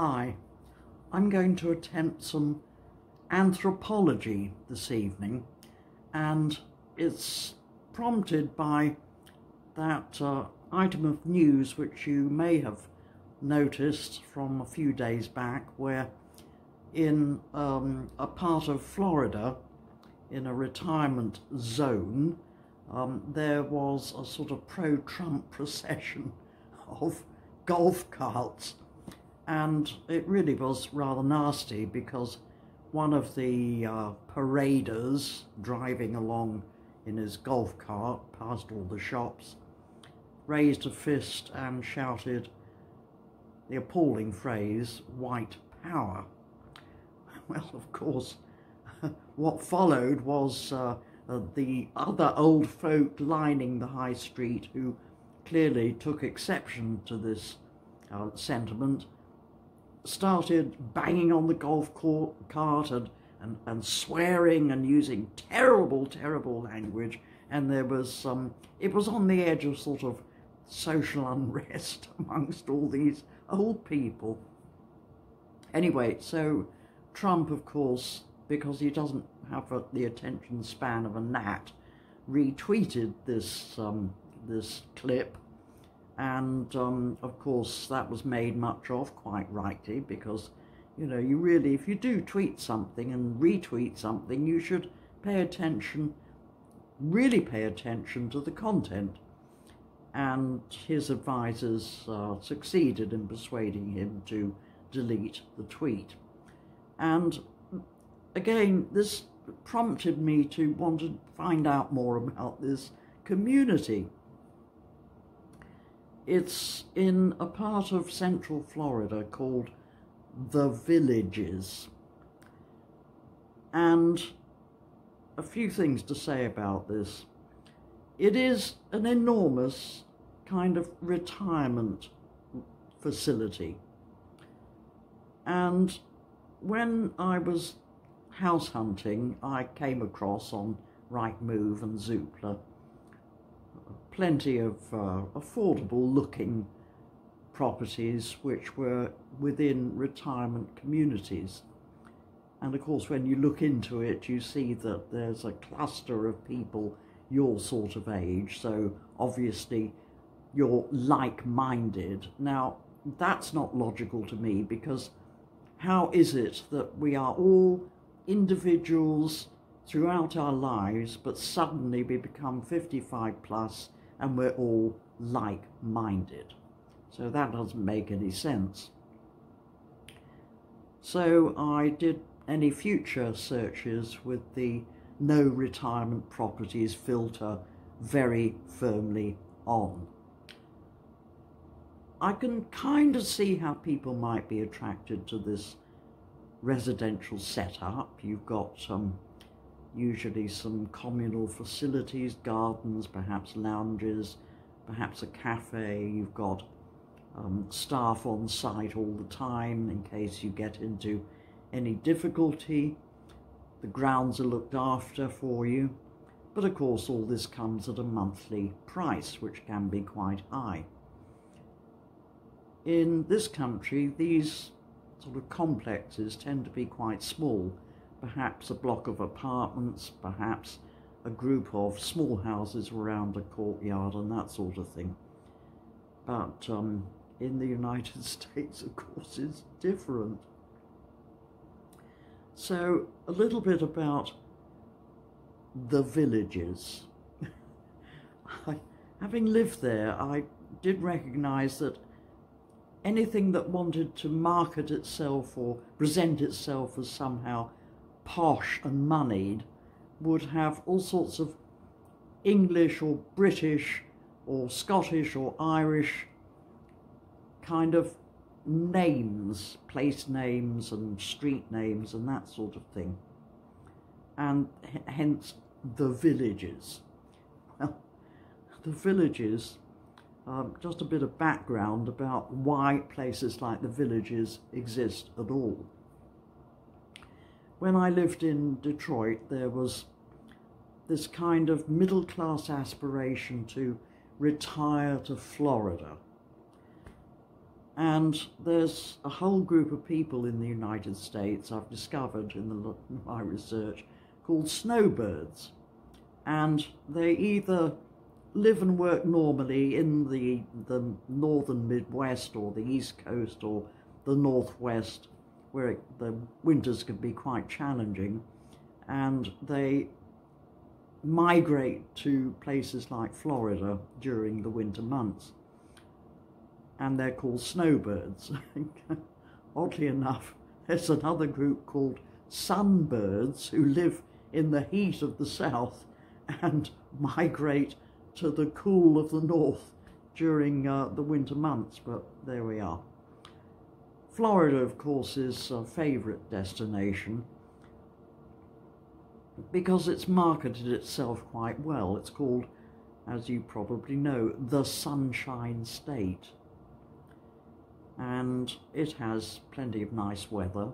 Hi, I'm going to attempt some anthropology this evening and it's prompted by that uh, item of news which you may have noticed from a few days back where in um, a part of Florida in a retirement zone um, there was a sort of pro-Trump procession of golf carts and it really was rather nasty because one of the uh, paraders driving along in his golf cart past all the shops raised a fist and shouted the appalling phrase white power. Well of course what followed was uh, uh, the other old folk lining the high street who clearly took exception to this uh, sentiment started banging on the golf cart and, and, and swearing and using terrible, terrible language. And there was some, um, it was on the edge of sort of social unrest amongst all these old people. Anyway, so Trump, of course, because he doesn't have the attention span of a gnat, retweeted this um, this clip and um, of course that was made much of quite rightly because you know you really if you do tweet something and retweet something you should pay attention really pay attention to the content. And his advisors uh, succeeded in persuading him to delete the tweet. And again this prompted me to want to find out more about this community it's in a part of central Florida called The Villages. And a few things to say about this. It is an enormous kind of retirement facility. And when I was house hunting, I came across on Rightmove and Zoopla plenty of uh, affordable looking properties which were within retirement communities. And of course, when you look into it, you see that there's a cluster of people your sort of age, so obviously you're like-minded. Now, that's not logical to me because how is it that we are all individuals throughout our lives, but suddenly we become 55 plus and we're all like-minded. So that doesn't make any sense. So I did any future searches with the no retirement properties filter very firmly on. I can kind of see how people might be attracted to this residential setup. You've got um, usually some communal facilities, gardens, perhaps lounges, perhaps a cafe. You've got um, staff on site all the time in case you get into any difficulty. The grounds are looked after for you. But of course, all this comes at a monthly price, which can be quite high. In this country, these sort of complexes tend to be quite small perhaps a block of apartments, perhaps a group of small houses around a courtyard and that sort of thing. But um, in the United States, of course, it's different. So a little bit about the villages. I, having lived there, I did recognise that anything that wanted to market itself or present itself as somehow posh and moneyed would have all sorts of English or British or Scottish or Irish kind of names, place names and street names and that sort of thing. And hence the villages. The villages, um, just a bit of background about why places like the villages exist at all when I lived in Detroit, there was this kind of middle class aspiration to retire to Florida. And there's a whole group of people in the United States I've discovered in, the, in my research called snowbirds. And they either live and work normally in the, the northern Midwest or the East Coast or the Northwest, where it, the winters can be quite challenging, and they migrate to places like Florida during the winter months. And they're called snowbirds. Oddly enough, there's another group called sunbirds who live in the heat of the south and migrate to the cool of the north during uh, the winter months, but there we are. Florida, of course, is a favourite destination because it's marketed itself quite well. It's called, as you probably know, the Sunshine State. And it has plenty of nice weather.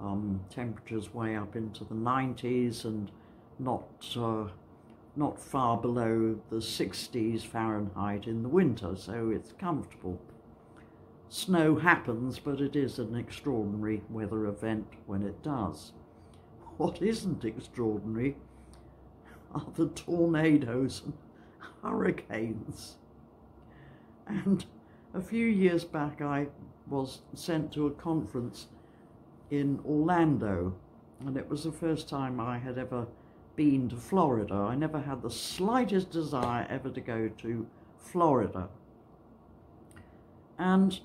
Um, temperatures way up into the 90s and not uh, not far below the 60s Fahrenheit in the winter, so it's comfortable. Snow happens, but it is an extraordinary weather event when it does. What isn't extraordinary are the tornadoes and hurricanes. And a few years back, I was sent to a conference in Orlando, and it was the first time I had ever been to Florida. I never had the slightest desire ever to go to Florida. And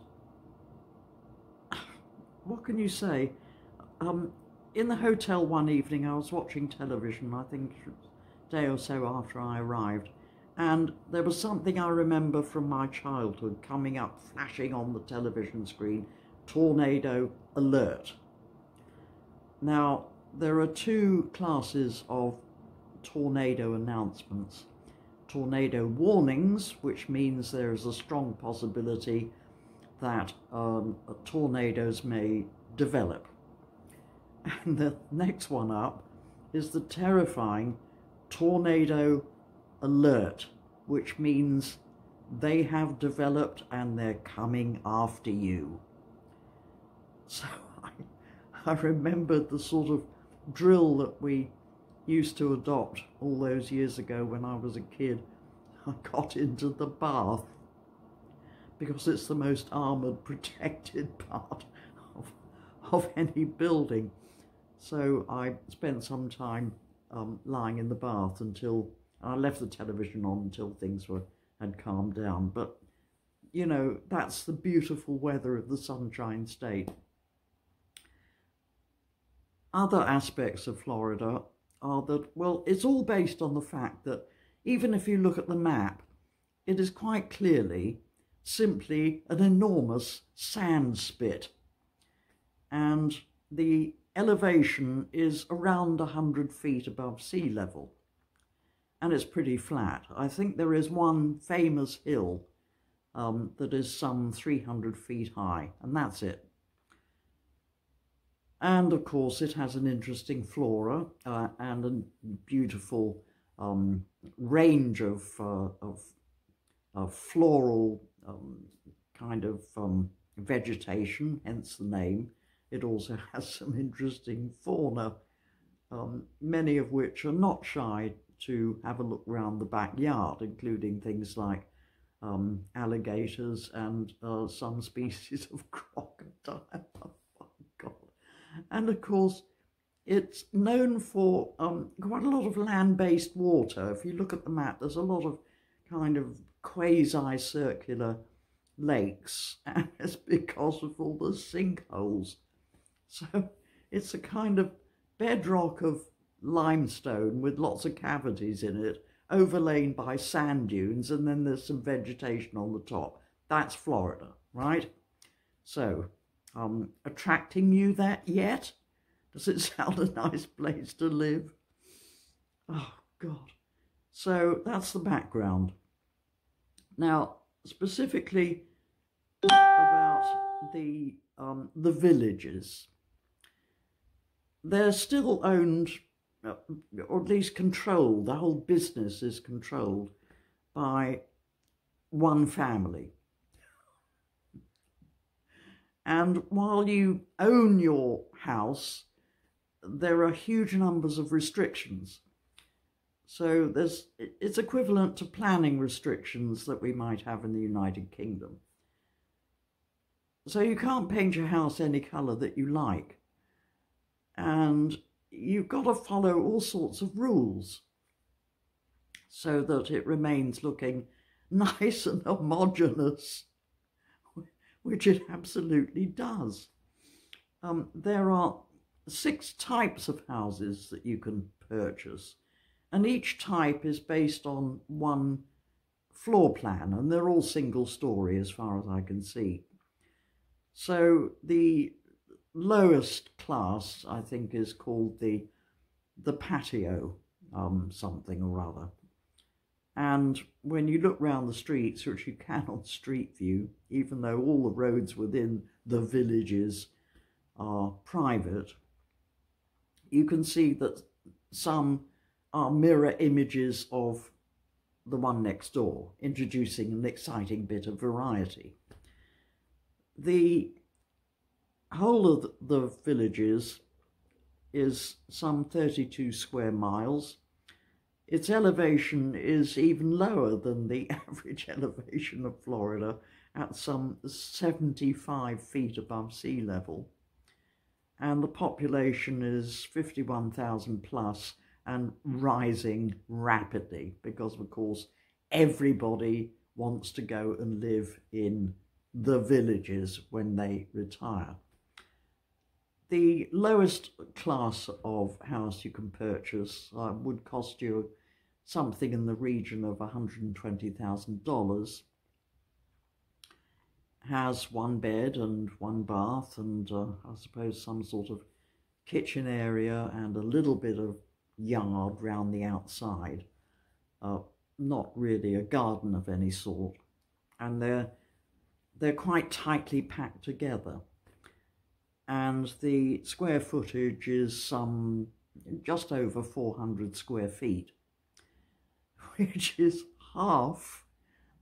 what can you say? Um, in the hotel one evening, I was watching television, I think a day or so after I arrived, and there was something I remember from my childhood coming up, flashing on the television screen, tornado alert. Now, there are two classes of tornado announcements. Tornado warnings, which means there is a strong possibility that um, tornadoes may develop. And the next one up is the terrifying tornado alert, which means they have developed and they're coming after you. So I, I remembered the sort of drill that we used to adopt all those years ago when I was a kid. I got into the bath because it's the most armoured, protected part of, of any building. So I spent some time um, lying in the bath until I left the television on until things were had calmed down. But you know, that's the beautiful weather of the Sunshine State. Other aspects of Florida are that, well, it's all based on the fact that even if you look at the map, it is quite clearly simply an enormous sand spit. And the elevation is around 100 feet above sea level. And it's pretty flat. I think there is one famous hill um, that is some 300 feet high, and that's it. And of course, it has an interesting flora uh, and a beautiful um, range of, uh, of, of, floral um, kind of um, vegetation, hence the name. It also has some interesting fauna, um, many of which are not shy to have a look round the backyard, including things like um, alligators and uh, some species of crocodile. And of course, it's known for um, quite a lot of land-based water. If you look at the map, there's a lot of kind of quasi-circular lakes, and it's because of all the sinkholes. So it's a kind of bedrock of limestone with lots of cavities in it, overlain by sand dunes, and then there's some vegetation on the top. That's Florida, right? So um, attracting you that yet? Does it sound a nice place to live? Oh, God. So that's the background. Now, specifically about the, um, the villages. They're still owned, uh, or at least controlled, the whole business is controlled by one family And while you own your house, there are huge numbers of restrictions. So there's it's equivalent to planning restrictions that we might have in the United Kingdom. So you can't paint your house any colour that you like. And you've got to follow all sorts of rules so that it remains looking nice and homogenous, which it absolutely does. Um, there are six types of houses that you can purchase, and each type is based on one floor plan, and they're all single story as far as I can see. So the lowest class, I think, is called the the patio um, something or other. And when you look round the streets, which you can on Street View, even though all the roads within the villages are private, you can see that some are mirror images of the one next door, introducing an exciting bit of variety. The whole of the villages is some 32 square miles its elevation is even lower than the average elevation of Florida at some 75 feet above sea level. And the population is 51,000 plus and rising rapidly because, of course, everybody wants to go and live in the villages when they retire. The lowest class of house you can purchase uh, would cost you something in the region of $120,000. Has one bed and one bath and uh, I suppose some sort of kitchen area and a little bit of yard round the outside. Uh, not really a garden of any sort. And they're, they're quite tightly packed together and the square footage is some just over 400 square feet, which is half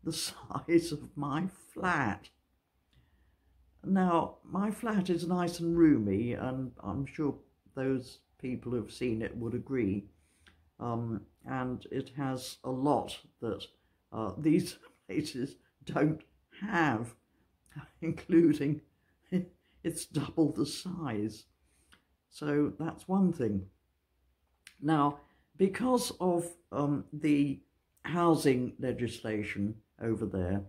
the size of my flat. Now, my flat is nice and roomy, and I'm sure those people who've seen it would agree. Um, and it has a lot that uh, these places don't have, including it's double the size. So that's one thing. Now, because of um, the housing legislation over there,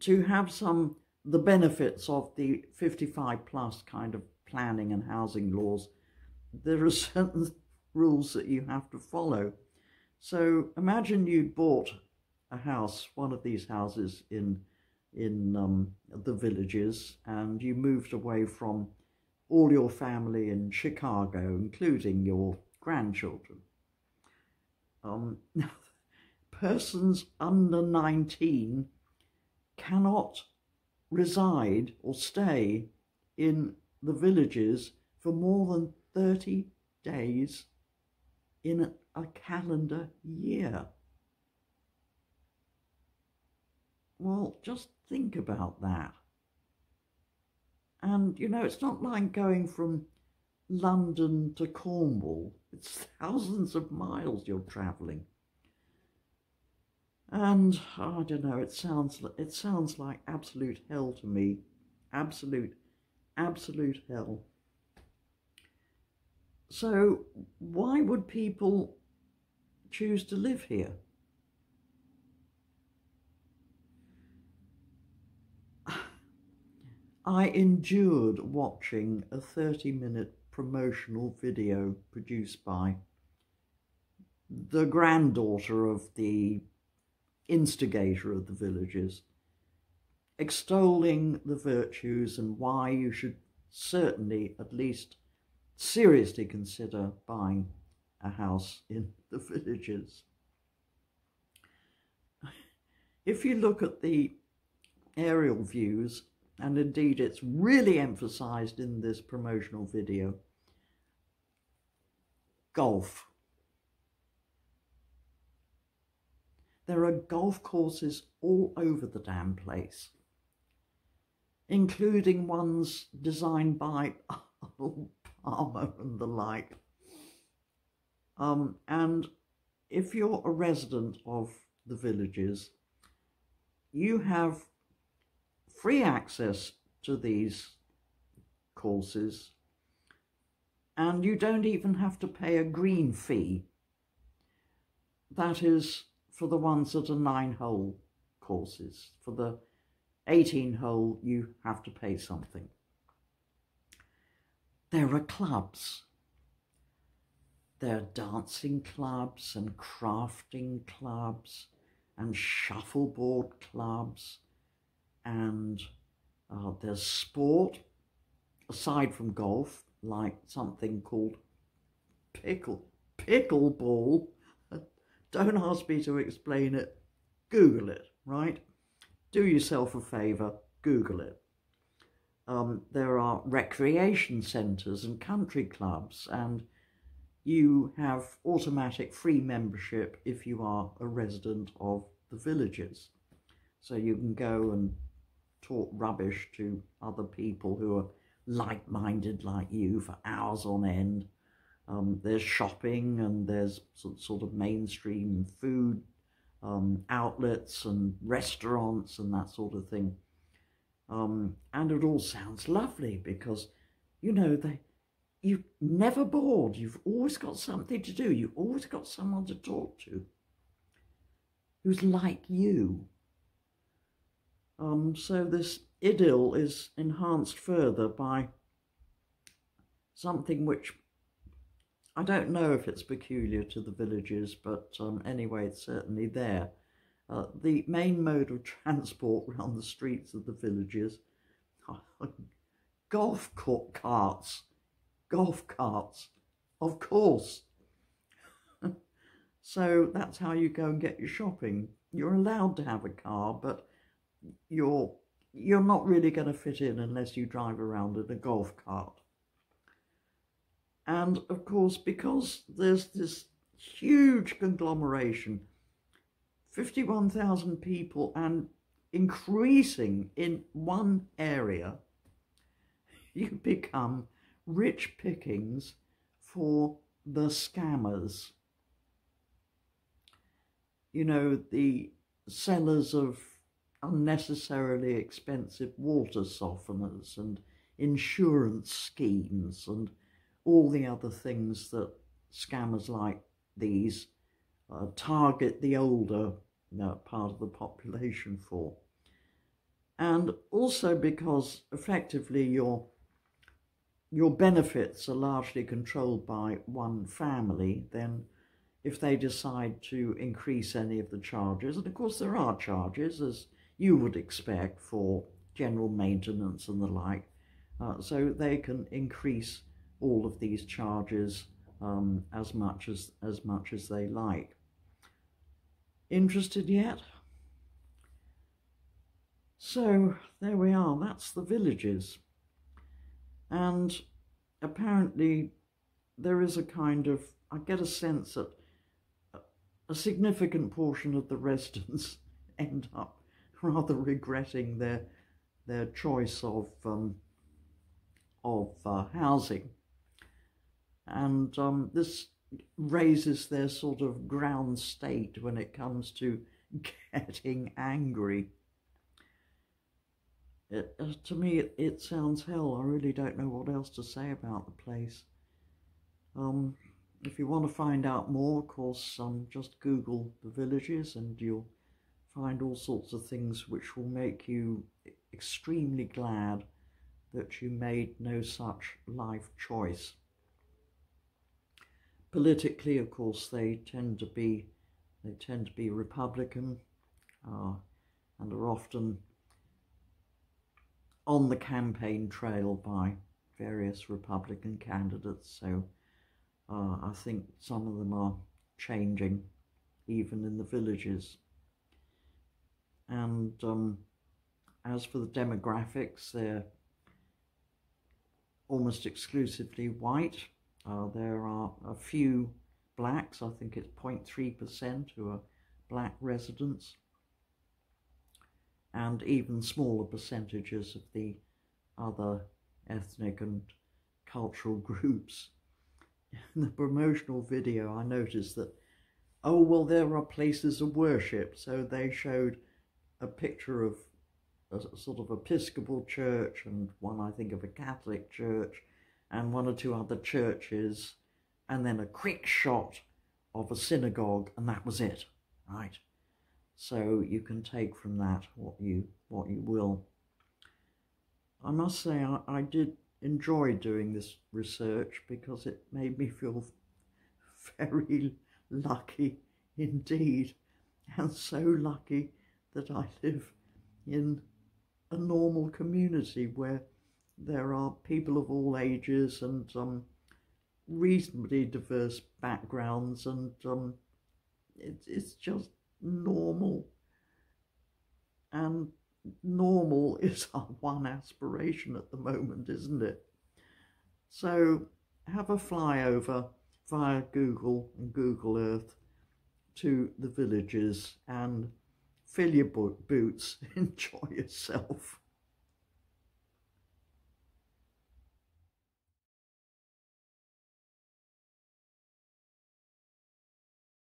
to have some the benefits of the 55 plus kind of planning and housing laws, there are certain rules that you have to follow. So imagine you'd bought a house, one of these houses in in um, the villages and you moved away from all your family in Chicago, including your grandchildren. Um, persons under 19 cannot reside or stay in the villages for more than 30 days in a calendar year. Well, just think about that. And, you know, it's not like going from London to Cornwall. It's thousands of miles you're travelling. And oh, I don't know, it sounds it sounds like absolute hell to me. Absolute, absolute hell. So why would people choose to live here? I endured watching a 30 minute promotional video produced by the granddaughter of the instigator of the villages, extolling the virtues and why you should certainly at least seriously consider buying a house in the villages. If you look at the aerial views and indeed it's really emphasized in this promotional video. Golf. There are golf courses all over the damn place. Including ones designed by Arnold Palmer and the like. Um, and if you're a resident of the villages, you have free access to these courses and you don't even have to pay a green fee. That is for the ones that are nine hole courses. For the 18 hole, you have to pay something. There are clubs. There are dancing clubs and crafting clubs and shuffleboard clubs and uh, there's sport aside from golf like something called pickle pickleball don't ask me to explain it google it right do yourself a favor google it um, there are recreation centres and country clubs and you have automatic free membership if you are a resident of the villages. So you can go and talk rubbish to other people who are like-minded like you for hours on end. Um, there's shopping and there's sort of mainstream food um, outlets and restaurants and that sort of thing. Um, and it all sounds lovely because, you know, they you're never bored. You've always got something to do. You've always got someone to talk to who's like you. Um, so this idyll is enhanced further by something which I don't know if it's peculiar to the villages, but um, anyway, it's certainly there. Uh, the main mode of transport around the streets of the villages are golf carts golf carts, of course. so that's how you go and get your shopping. You're allowed to have a car, but you're you're not really going to fit in unless you drive around in a golf cart. And of course, because there's this huge conglomeration, 51,000 people and increasing in one area, you become rich pickings for the scammers. You know, the sellers of unnecessarily expensive water softeners and insurance schemes and all the other things that scammers like these uh, target the older part of the population for. And also because effectively you're your benefits are largely controlled by one family, then if they decide to increase any of the charges, and of course there are charges, as you would expect for general maintenance and the like, uh, so they can increase all of these charges um, as much as as much as they like. Interested yet? So there we are, that's the villages. And apparently there is a kind of, I get a sense that a significant portion of the residents end up rather regretting their their choice of um, of uh, housing, and um, this raises their sort of ground state when it comes to getting angry it, uh, to me, it, it, sounds hell. I really don't know what else to say about the place. Um, if you want to find out more, of course, um, just Google the villages and you'll find all sorts of things which will make you extremely glad that you made no such life choice. Politically, of course, they tend to be they tend to be Republican uh, and are often on the campaign trail by various Republican candidates. So uh, I think some of them are changing, even in the villages. And um, as for the demographics, they're almost exclusively white. Uh, there are a few blacks, I think it's 0.3% who are black residents and even smaller percentages of the other ethnic and cultural groups. In the promotional video, I noticed that, oh, well, there are places of worship. So they showed a picture of a sort of Episcopal church and one, I think, of a Catholic church and one or two other churches, and then a quick shot of a synagogue, and that was it, right? So you can take from that what you what you will. I must say I, I did enjoy doing this research because it made me feel very lucky indeed, and so lucky that I live in a normal community where there are people of all ages and um, reasonably diverse backgrounds, and um, it, it's just normal. And normal is our one aspiration at the moment, isn't it? So have a flyover via Google and Google Earth to the villages and fill your boots, enjoy yourself.